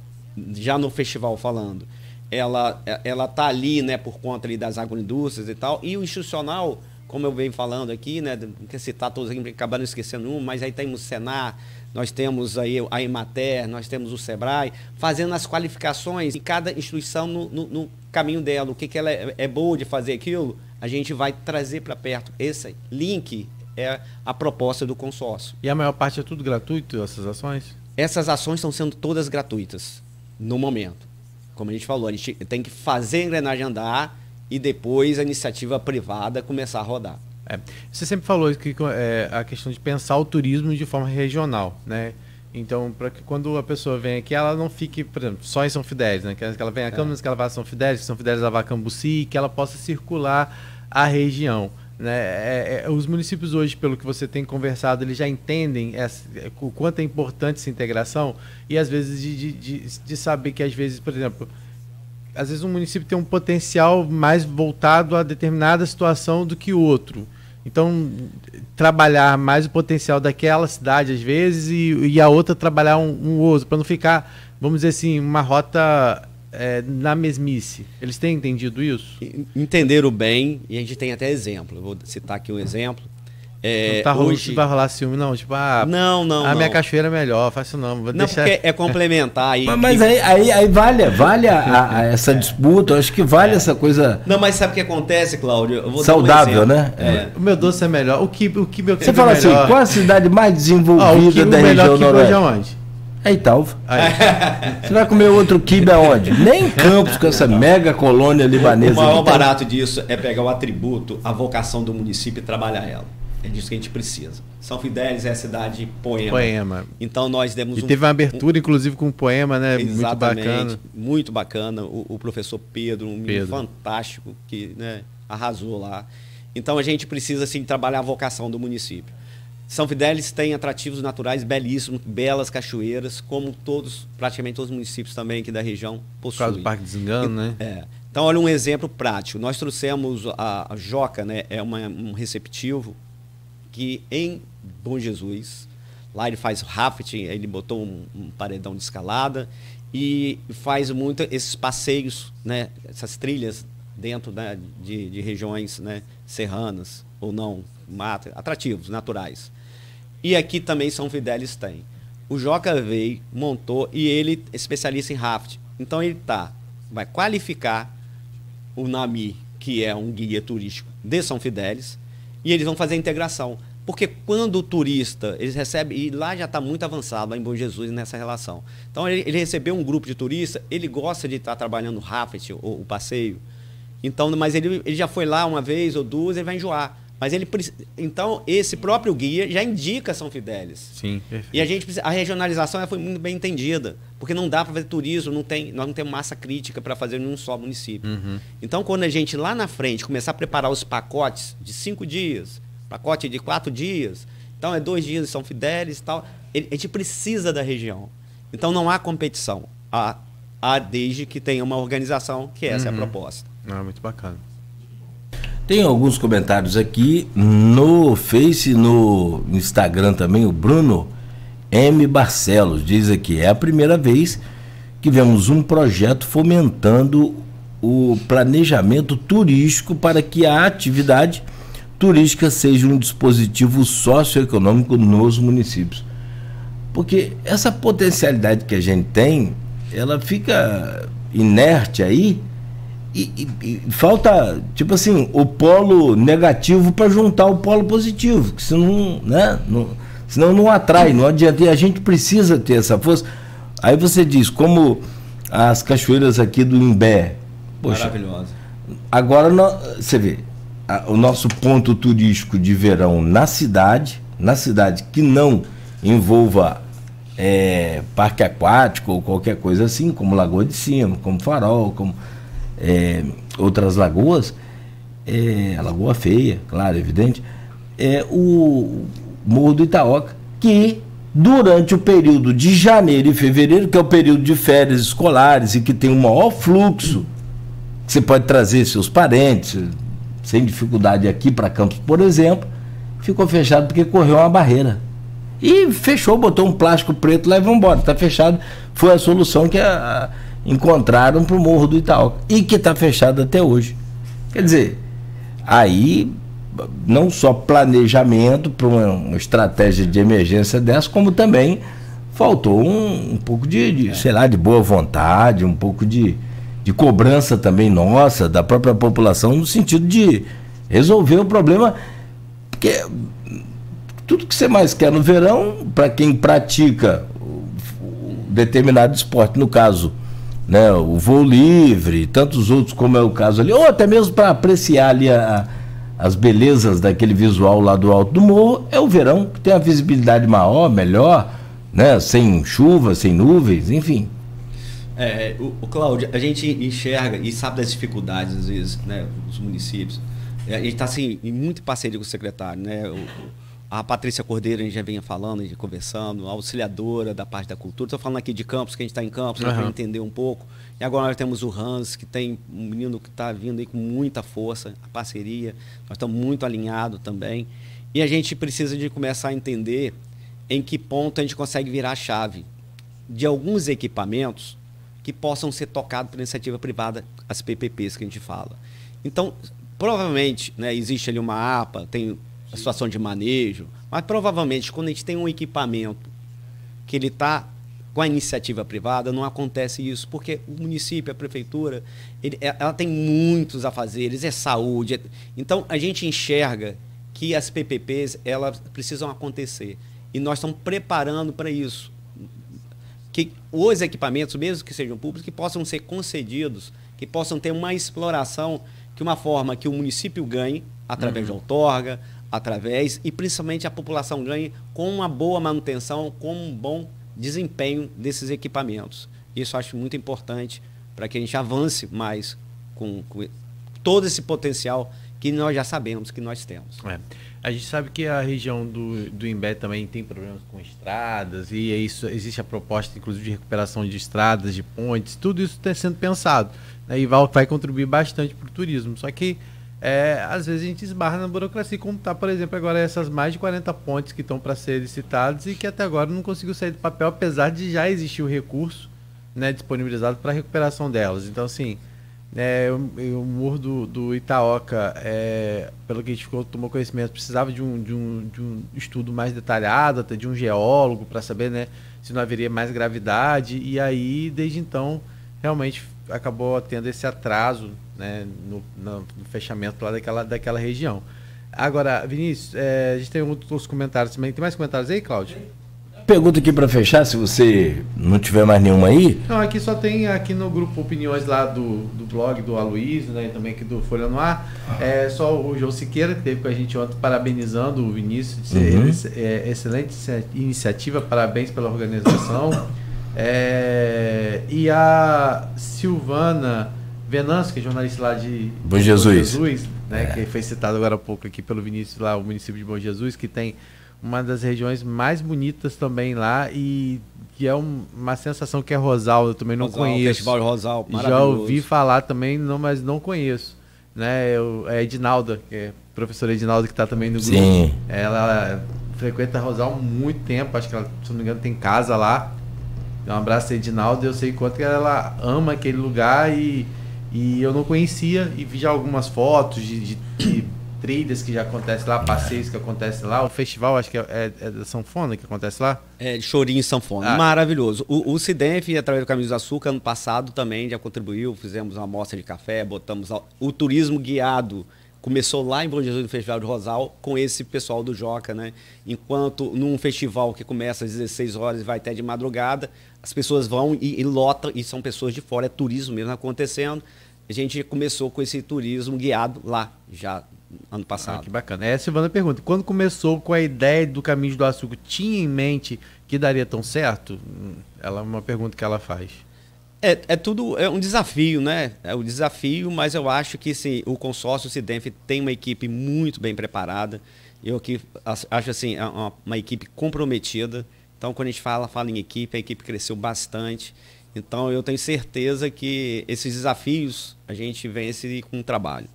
já no festival falando, ela ela tá ali, né, por conta ali das agroindústrias e tal, e o institucional, como eu venho falando aqui, né, não quer citar todos aqui, acabando esquecendo um, mas aí temos o Senar, nós temos aí a Emater, nós temos o Sebrae, fazendo as qualificações e cada instituição no, no, no caminho dela, o que, que ela é, é boa de fazer aquilo, a gente vai trazer para perto. Esse link é a proposta do consórcio. E a maior parte é tudo gratuito, essas ações? Essas ações estão sendo todas gratuitas no momento como a gente falou, a gente tem que fazer a engrenagem andar e depois a iniciativa privada começar a rodar. É. Você sempre falou que é, a questão de pensar o turismo de forma regional, né? Então, para que quando a pessoa vem aqui, ela não fique, por exemplo, só em São Fidélis, né? Que ela venha a Câmara, é. que ela vá a São Fidélis, que São Fidélis ela vá a Cambuci, que ela possa circular a região. Né? É, é, os municípios hoje, pelo que você tem conversado, eles já entendem essa, o quanto é importante essa integração e às vezes de, de, de, saber que às vezes, por exemplo, às vezes um município tem um potencial mais voltado a determinada situação do que o outro. Então, trabalhar mais o potencial daquela cidade às vezes e, e a outra trabalhar um, um outro, para não ficar, vamos dizer assim, uma rota é, na mesmice. Eles têm entendido isso? Entenderam bem, e a gente tem até exemplo. Eu vou citar aqui um exemplo. É, não tá rolando hoje... vai rolar ciúme, não. Tipo, ah, não, não, a não. minha cachoeira é melhor, faço não. Vou não, deixar... é complementar aí. mas, mas aí, aí, aí, vale, vale a, a essa disputa, eu acho que vale é. essa coisa. Não, mas sabe o que acontece, Cláudio? Saudável, um né? É. O meu doce é melhor. O que, o que meu Você fala é assim, qual a cidade mais desenvolvida ah, da região noroeste? É Italva. Você vai comer outro kibe aonde? Nem em Campos, com essa mega colônia libanesa. O maior barato disso é pegar o atributo, a vocação do município e trabalhar ela. É disso que a gente precisa. São Fidélis é a cidade poema. Poema. Então nós demos e um, teve uma abertura, um, inclusive, com um poema, né? Muito bacana. Muito bacana. O, o professor Pedro, um Pedro. fantástico, que né, arrasou lá. Então a gente precisa assim, trabalhar a vocação do município. São Fidélis tem atrativos naturais belíssimos, belas cachoeiras, como todos, praticamente todos os municípios também aqui da região possuem. Por causa do Parque Desengano, né? É. Então, olha um exemplo prático. Nós trouxemos a, a Joca, né? É uma, um receptivo que em Bom Jesus, lá ele faz rafting, ele botou um, um paredão de escalada e faz muito esses passeios, né? Essas trilhas dentro né, de, de regiões né, serranas ou não, mata, atrativos, naturais. E aqui também São Fidélis tem. O Joca veio, montou e ele é especialista em raft. Então ele tá, vai qualificar o NAMI, que é um guia turístico de São Fidélis, e eles vão fazer a integração. Porque quando o turista, eles recebem, e lá já está muito avançado, lá em Bom Jesus, nessa relação. Então ele, ele recebeu um grupo de turista, ele gosta de estar tá trabalhando o raft, o, o passeio. Então, mas ele, ele já foi lá uma vez ou duas, ele vai enjoar. Mas ele então esse próprio guia já indica São Fidélis. Sim, perfeito. E a gente a regionalização foi muito bem entendida, porque não dá para fazer turismo, não tem, nós não temos massa crítica para fazer em um só município. Uhum. Então quando a gente lá na frente começar a preparar os pacotes de cinco dias, pacote de quatro dias, então é dois dias em São Fidélis e tal, a gente precisa da região. Então não há competição, há, há desde que tenha uma organização que essa uhum. é a uhum. proposta. Ah, muito bacana. Tem alguns comentários aqui no Face, no Instagram também, o Bruno M. Barcelos diz aqui, é a primeira vez que vemos um projeto fomentando o planejamento turístico para que a atividade turística seja um dispositivo socioeconômico nos municípios. Porque essa potencialidade que a gente tem, ela fica inerte aí e, e, e, falta, tipo assim, o polo negativo para juntar o polo positivo, que senão, né, não, senão não atrai, não adianta. E a gente precisa ter essa força. Aí você diz, como as cachoeiras aqui do Imbé. Poxa, Maravilhosa. Agora você vê, a, o nosso ponto turístico de verão na cidade, na cidade que não envolva é, parque aquático ou qualquer coisa assim, como Lagoa de Cima, como Farol, como é, outras lagoas, é, a Lagoa Feia, claro, evidente, é o Morro do Itaoca, que durante o período de janeiro e fevereiro, que é o período de férias escolares e que tem o maior fluxo, você pode trazer seus parentes sem dificuldade aqui para Campos, por exemplo, ficou fechado porque correu uma barreira. E fechou, botou um plástico preto lá e vamos embora. Está fechado. Foi a solução que a, encontraram para o Morro do Itaú. E que está fechado até hoje. Quer dizer, aí não só planejamento para uma, uma, estratégia de emergência dessa, como também faltou um, um pouco de, de é. sei lá, de boa vontade, um pouco de, de cobrança também nossa, da própria população, no sentido de resolver o problema. Porque tudo que você mais quer no verão, para quem pratica determinado esporte, no caso, né, o voo livre, tantos outros como é o caso ali, ou até mesmo para apreciar ali a, a, as belezas daquele visual lá do alto do morro, é o verão, que tem a visibilidade maior, melhor, né, sem chuva, sem nuvens, enfim. É, o, o Cláudio, a gente enxerga e sabe das dificuldades, às vezes, né, dos municípios. É, a gente está assim, muito parceria com o secretário, né? O, a Patrícia Cordeiro, a gente já vinha falando, a gente conversando, a auxiliadora da parte da cultura. Estou falando aqui de Campos, que a gente está em Campos, uhum. para entender um pouco. E agora nós temos o Hans, que tem um menino que está vindo aí com muita força, a parceria. Nós estamos muito alinhados também. E a gente precisa de começar a entender em que ponto a gente consegue virar a chave de alguns equipamentos que possam ser tocados por iniciativa privada, as PPPs que a gente fala. Então, provavelmente, né, existe ali uma APA, tem a situação de manejo, mas provavelmente quando a gente tem um equipamento que ele está com a iniciativa privada, não acontece isso, porque o município, a prefeitura, ele, é, ela tem muitos afazeres, é saúde. É... Então, a gente enxerga que as PPPs elas precisam acontecer. E nós estamos preparando para isso. Que os equipamentos, mesmo que sejam públicos, que possam ser concedidos, que possam ter uma exploração, que uma forma que o município ganhe, através uhum. de outorga, através e principalmente a população ganhe com uma boa manutenção, com um bom desempenho desses equipamentos. Isso acho muito importante para que a gente avance mais com, com, todo esse potencial que nós já sabemos que nós temos. É. A gente sabe que a região do, do Imbé também tem problemas com estradas e é isso existe a proposta, inclusive, de recuperação de estradas, de pontes, tudo isso está sendo pensado. Né, e vai, vai contribuir bastante para o turismo. Só que é, às vezes a gente esbarra na burocracia, como está, por exemplo, agora essas mais de 40 pontes que estão para ser licitadas e que até agora não conseguiu sair do papel, apesar de já existir o recurso né, disponibilizado para a recuperação delas. Então, assim, é, o, o morro do, do Itaoca, é, pelo que a gente ficou, tomou conhecimento, precisava de um, de, um, de um estudo mais detalhado, até de um geólogo, para saber né, se não haveria mais gravidade. E aí, desde então, realmente acabou tendo esse atraso né, no, no, fechamento lá daquela, daquela região. Agora, Vinícius, é, a gente tem outros comentários também. Tem mais comentários aí, Cláudio? Pergunta aqui para fechar, se você não tiver mais nenhuma aí. Não, aqui só tem aqui no grupo opiniões lá do, do blog do Aloysio, né, e também aqui do Folha no Ar. É só o João Siqueira, que teve com a gente ontem, parabenizando o Vinícius. Uhum. É, excelente iniciativa, parabéns pela organização. É, e a Silvana Venâncio, que é jornalista lá de Bom Jesus, Jesus né, é. que foi citado agora há pouco aqui pelo Vinícius lá, o município de Bom Jesus, que tem uma das regiões mais bonitas também lá e que é um, uma sensação que é Rosal, eu também não Rosal, conheço. Festival de Rosal, Já ouvi falar também, não, mas não conheço. Né, eu, é Edinalda, que é a professora Edinalda que está também no grupo. Sim. Ela frequenta Rosal há muito tempo, acho que ela, se não me engano, tem casa lá. Um abraço a Edinalda, eu sei quanto que ela ama aquele lugar e e eu não conhecia e vi já algumas fotos de, de, de trilhas que já acontecem lá, passeios que acontecem lá. O festival, acho que é, é, é da Sanfona que acontece lá? É, de Chorinho e Sanfona. Ah. Maravilhoso. O, o através do Caminho do Açúcar, ano passado também já contribuiu. Fizemos uma amostra de café, botamos o turismo guiado. Começou lá em Bom Jesus, no Festival de Rosal, com esse pessoal do Joca, né? Enquanto num festival que começa às 16 horas e vai até de madrugada, as pessoas vão e, e lotam, e são pessoas de fora, é turismo mesmo acontecendo a gente começou com esse turismo guiado lá, já ano passado. Ah, que bacana. É, a Silvana pergunta, quando começou com a ideia do Caminho do Açúcar, tinha em mente que daria tão certo? Ela é uma pergunta que ela faz. É, é tudo é um desafio, né? É um desafio, mas eu acho que sim, o consórcio Cidenf tem uma equipe muito bem preparada. Eu aqui acho assim, é uma, uma, equipe comprometida. Então, quando a gente fala, fala em equipe, a equipe cresceu bastante. Então, eu tenho certeza que esses desafios a gente vence com o trabalho.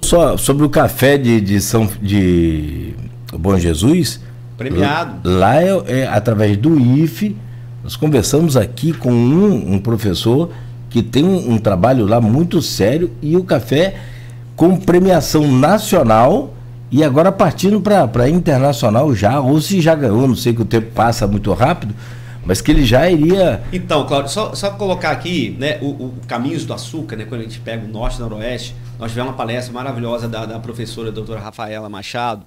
Só sobre o café de, de São de Bom Jesus. Premiado. Lá é, é através do IFE nós conversamos aqui com um, um professor que tem um, um, trabalho lá muito sério e o café com premiação nacional e agora partindo para internacional já, ou se já ganhou, não sei que o tempo passa muito rápido, mas que ele já iria. Então, Claudio, só, só colocar aqui né, o, o Caminhos do Açúcar, né, quando a gente pega o norte e o noroeste, nós tivemos uma palestra maravilhosa da, da professora doutora Rafaela Machado,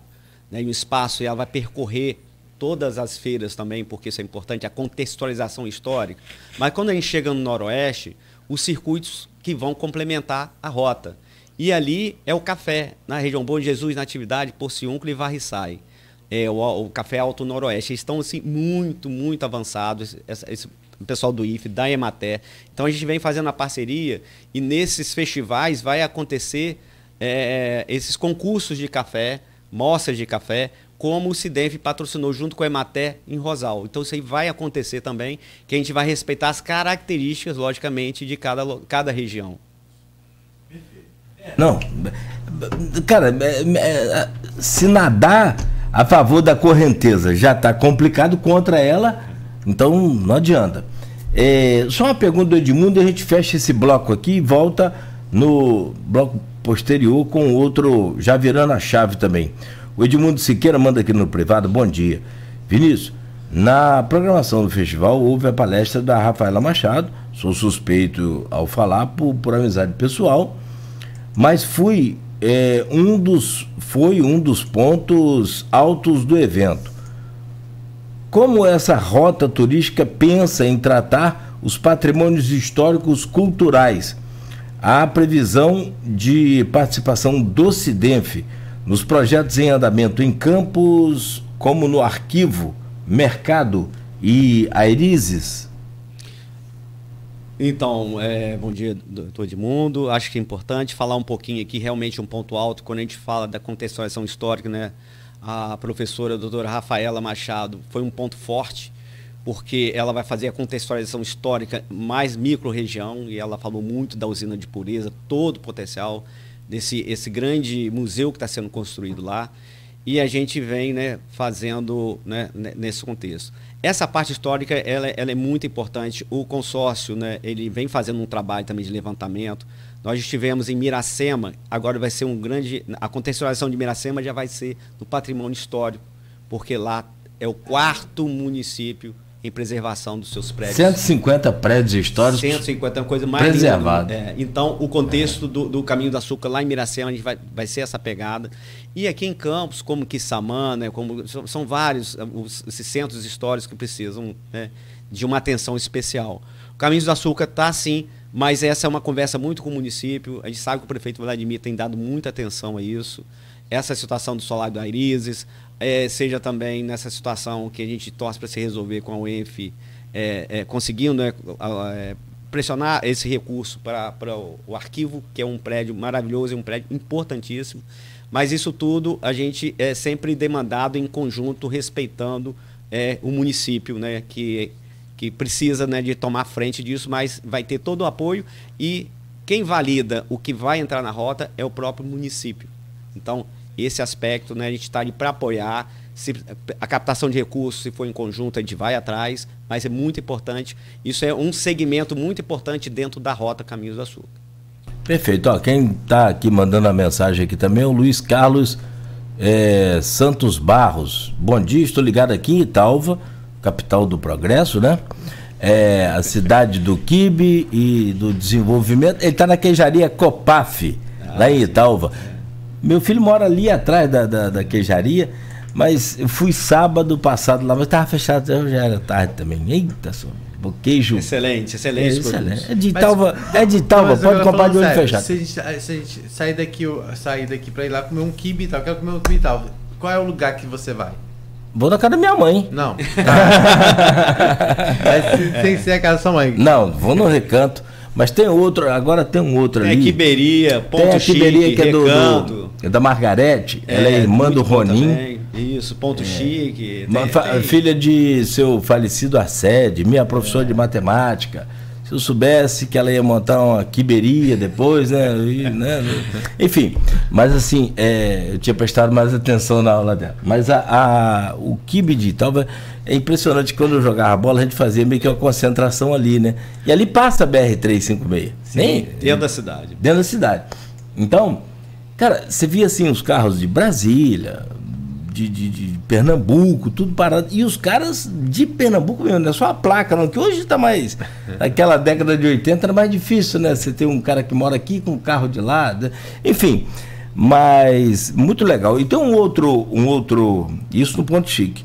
né, e o espaço, e ela vai percorrer todas as feiras também, porque isso é importante, a contextualização histórica. Mas quando a gente chega no Noroeste, os circuitos que vão complementar a rota. E ali é o café, na região Bom Jesus, Natividade, Porciúnculo e Varriçai. É, o, o Café Alto Noroeste. Eles estão assim, muito, muito avançados. Esse, o pessoal do IFE, da Emater. Então a gente vem fazendo a parceria e nesses festivais vai acontecer é, esses concursos de café, mostras de café, como o CIDENF patrocinou junto com a Emater em Rosal. Então isso aí vai acontecer também, que a gente vai respeitar as características, logicamente, de cada, cada região. Não, cara, é, é, se nadar a favor da correnteza já está complicado contra ela, então não adianta. É, só uma pergunta do Edmundo a gente fecha esse bloco aqui e volta no bloco posterior com outro, já virando a chave também. O Edmundo Siqueira manda aqui no privado, bom dia. Vinícius, na programação do festival houve a palestra da Rafaela Machado, sou suspeito ao falar por, por amizade pessoal, mas fui é, um dos, foi um dos pontos altos do evento. Como essa rota turística pensa em tratar os patrimônios históricos culturais? Há previsão de participação do CIDENF nos projetos em andamento em campos, como no arquivo, mercado e Airizes? Então, é, bom dia, doutor Edmundo. Acho que é importante falar um pouquinho aqui, realmente um ponto alto, quando a gente fala da contextualização histórica, né? A professora a doutora Rafaela Machado foi um ponto forte, porque ela vai fazer a contextualização histórica mais micro-região, e ela falou muito da usina de pureza, todo o potencial desse esse grande museu que está sendo construído lá e a gente vem né, fazendo né, nesse contexto. Essa parte histórica ela, ela, é muito importante. O consórcio né, ele vem fazendo um trabalho também de levantamento. Nós estivemos em Miracema, agora vai ser um grande. A contextualização de Miracema já vai ser no patrimônio histórico, porque lá é o quarto município em preservação dos seus prédios. 150 prédios históricos. 150 é uma coisa mais preservado. É, então, o contexto é. do, do, Caminho do Açúcar lá em Miracema, a gente vai, vai ser essa pegada. E aqui em Campos, como Quissamã, né, como, são, vários uh, os, esses centros históricos que precisam né, de uma atenção especial. O Caminho do Açúcar está sim, mas essa é uma conversa muito com o município. A gente sabe que o prefeito Vladimir tem dado muita atenção a isso. Essa situação do solar do Airizes, é, seja também nessa situação que a gente torce para se resolver com a UENF, é, é, conseguindo né, é, pressionar esse recurso para o, o arquivo, que é um prédio maravilhoso, é um prédio importantíssimo. Mas isso tudo a gente é sempre demandado em conjunto, respeitando é, o município, né, que, que precisa né, de tomar frente disso, mas vai ter todo o apoio e quem valida o que vai entrar na rota é o próprio município. Então, esse aspecto, né, a gente está ali para apoiar. Se, a captação de recursos, se for em conjunto, a gente vai atrás, mas é muito importante. Isso é um segmento muito importante dentro da rota Caminhos do Açúcar. Perfeito. Ó, quem está aqui mandando a mensagem aqui também é o Luiz Carlos é, Santos Barros. Bom dia, estou ligado aqui em Italva, capital do progresso, né? É, a cidade do Quibe e do desenvolvimento. Ele está na queijaria Copaf, ah, lá em Italva. Meu filho mora ali atrás da, da, da queijaria, mas eu fui sábado passado lá, mas estava fechado, já era tarde também. Eita, só. O queijo. Excelente, excelente. É, excelente. é de Talva, é de Talva, pode comprar de olho fechado. Se a, gente, se a gente sair daqui, sair daqui para ir lá comer um quibe e tal, quero comer um quibe e tal. Qual é o lugar que você vai? Vou na casa da minha mãe. Não. é, sem ser a casa da sua mãe. Não, vou no recanto. Mas tem outro, agora tem um outro tem ali. Quiberia, Ponto tem a Quiberia Chique, que é do, do, é da Margarete, é, ela é irmã do Ronin. Isso, Ponto é. Chique. Tem, tem... Filha de seu falecido Arcede, minha professora é. de matemática. Se eu soubesse que ela ia montar uma quiberia depois, né? E, né? Enfim, mas assim, é, eu tinha prestado mais atenção na aula dela. Mas a, a, o kibe de Italva é impressionante. Quando eu jogava bola, a gente fazia meio que uma concentração ali, né? E ali passa a BR-356. Sim, dentro da cidade. Dentro da cidade. Então, cara, você via assim os carros de Brasília, de, de, de, Pernambuco, tudo parado. E os caras de Pernambuco mesmo, não é só a placa, não, que hoje está mais. Naquela década de 80 era mais difícil, né? Você ter um cara que mora aqui com um carro de lá. Né? Enfim, mas muito legal. E tem um outro, um outro. Isso no Ponto Chique.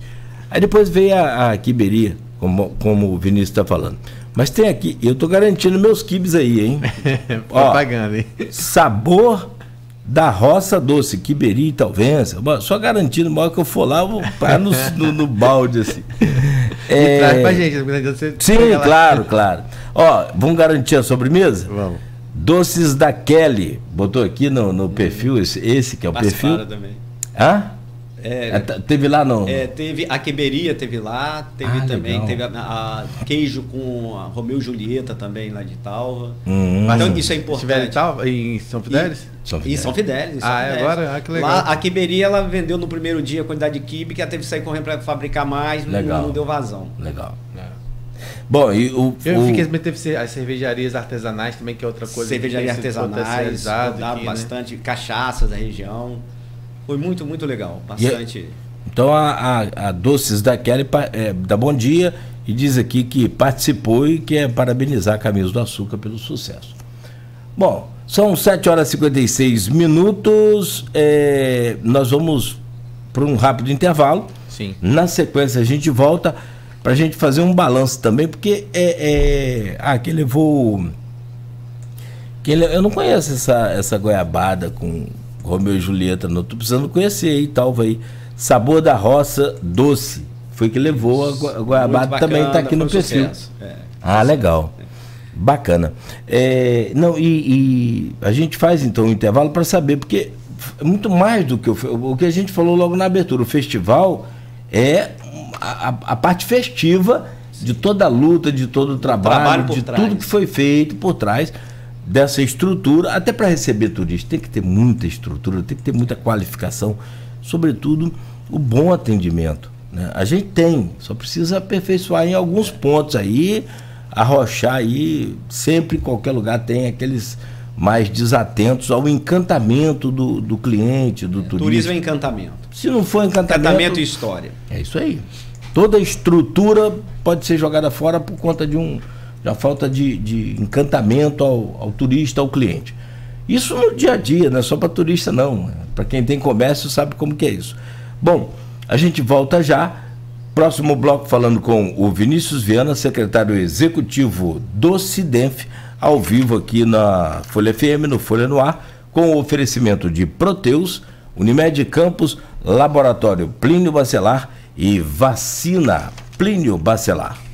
Aí depois veio a, a Quiberia, como, como o Vinícius está falando. Mas tem aqui, eu estou garantindo meus quibes aí, hein? Propaganda, hein? Sabor da roça doce, Quiberi e Talvença. Só garantindo, hora que eu for lá, eu vou parar no, no, no, balde, assim. É... traz pra gente. Você Sim, claro, claro. Ó, vamos garantir a sobremesa? Vamos. Doces da Kelly. Botou aqui no, no perfil, esse, esse que é o perfil. também. Hã? É, é, teve lá não? É, teve a queberia, teve lá, teve ah, também, legal. teve a, a, queijo com a Romeu e Julieta também lá de Talva. Hum, então isso é importante. Em, em São Fidélis? E, São Fidélis. Em São Fidélis. Em São ah, é Fidélis. agora? Ah, que legal. Lá, a queberia ela vendeu no primeiro dia a quantidade de quibe que ela teve que sair correndo para fabricar mais, legal. Não, não deu vazão. Legal. É. Bom, e o. Eu o... fiquei teve as cervejarias artesanais também, que é outra coisa. Cervejaria artesanais, aqui, bastante né? cachaças da região. Foi muito, muito legal. Bastante. E, então a, a, a Doces da Kelly é, dá bom dia e diz aqui que participou e quer parabenizar a Camisa do Açúcar pelo sucesso. Bom, são 7 horas e 56 minutos. É, nós vamos para um rápido intervalo. Sim. Na sequência a gente volta para a gente fazer um balanço também, porque é, é ah, quem levou. Quem, eu não conheço essa, essa goiabada com Romeu e Julieta, não. Estou precisando conhecer aí, talvez. Sabor da Roça Doce. Foi que levou a goiabada também está aqui no perfil. É, ah, legal. Bacana. É, não, e, e, a gente faz então um intervalo para saber, porque é muito mais do que o, o que a gente falou logo na abertura. O festival é a, a parte festiva de toda a luta, de todo o trabalho, trabalho de trás. tudo que foi feito por trás dessa estrutura, até para receber turistas. Tem que ter muita estrutura, tem que ter muita qualificação, sobretudo o bom atendimento. Né? A gente tem, só precisa aperfeiçoar em alguns pontos aí, arrochar aí, sempre em qualquer lugar tem aqueles mais desatentos ao encantamento do, do cliente, do é, turista. Turismo é encantamento. Se não for encantamento. Encantamento e história. É isso aí. Toda estrutura pode ser jogada fora por conta de, um, uma falta de, de encantamento ao, ao turista, ao cliente. Isso no dia a dia, não é só para turista, não. Para quem tem comércio sabe como que é isso. Bom, a gente volta já. Próximo bloco falando com o Vinícius Viana, secretário executivo do Cidenf, ao vivo aqui na Folha FM, no Folha no Ar, com o oferecimento de Proteus, Unimed Campos, Laboratório Plínio Bacelar e Vacina Plínio Bacelar.